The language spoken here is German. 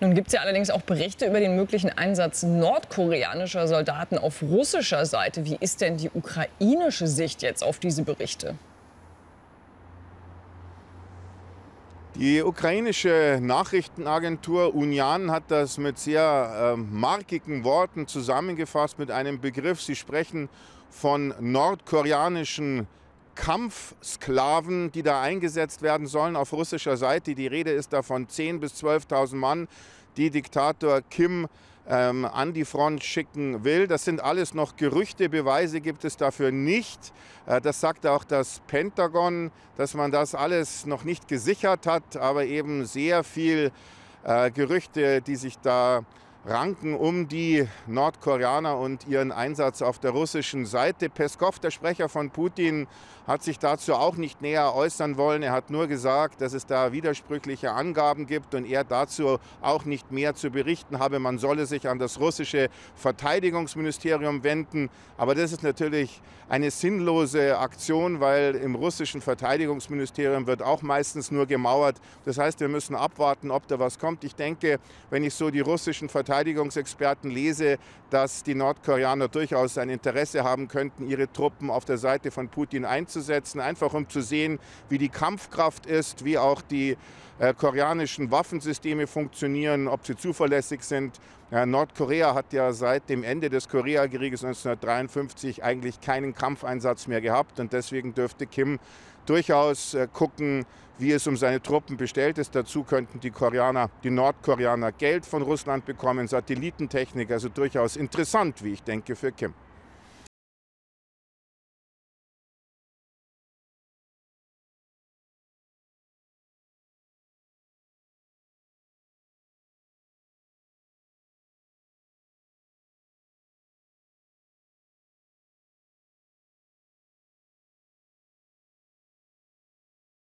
Nun gibt es ja allerdings auch Berichte über den möglichen Einsatz nordkoreanischer Soldaten auf russischer Seite. Wie ist denn die ukrainische Sicht jetzt auf diese Berichte? Die ukrainische Nachrichtenagentur Unian hat das mit sehr äh, markigen Worten zusammengefasst mit einem Begriff. Sie sprechen von nordkoreanischen Kampfsklaven, die da eingesetzt werden sollen auf russischer Seite. Die Rede ist da von 10.000 bis 12.000 Mann, die Diktator Kim ähm, an die Front schicken will. Das sind alles noch Gerüchte, Beweise gibt es dafür nicht. Äh, das sagt auch das Pentagon, dass man das alles noch nicht gesichert hat, aber eben sehr viel äh, Gerüchte, die sich da ranken um die Nordkoreaner und ihren Einsatz auf der russischen Seite. Peskov, der Sprecher von Putin, hat sich dazu auch nicht näher äußern wollen. Er hat nur gesagt, dass es da widersprüchliche Angaben gibt und er dazu auch nicht mehr zu berichten habe. Man solle sich an das russische Verteidigungsministerium wenden. Aber das ist natürlich eine sinnlose Aktion, weil im russischen Verteidigungsministerium wird auch meistens nur gemauert. Das heißt, wir müssen abwarten, ob da was kommt. Ich denke, wenn ich so die russischen Verteidigungsministerien Verteidigungsexperten lese, dass die Nordkoreaner durchaus ein Interesse haben könnten, ihre Truppen auf der Seite von Putin einzusetzen, einfach um zu sehen, wie die Kampfkraft ist, wie auch die äh, koreanischen Waffensysteme funktionieren, ob sie zuverlässig sind. Ja, Nordkorea hat ja seit dem Ende des Koreakrieges 1953 eigentlich keinen Kampfeinsatz mehr gehabt und deswegen dürfte Kim durchaus äh, gucken, wie es um seine Truppen bestellt ist. Dazu könnten die Koreaner, die Nordkoreaner Geld von Russland bekommen, Satellitentechnik, also durchaus interessant, wie ich denke, für Kim.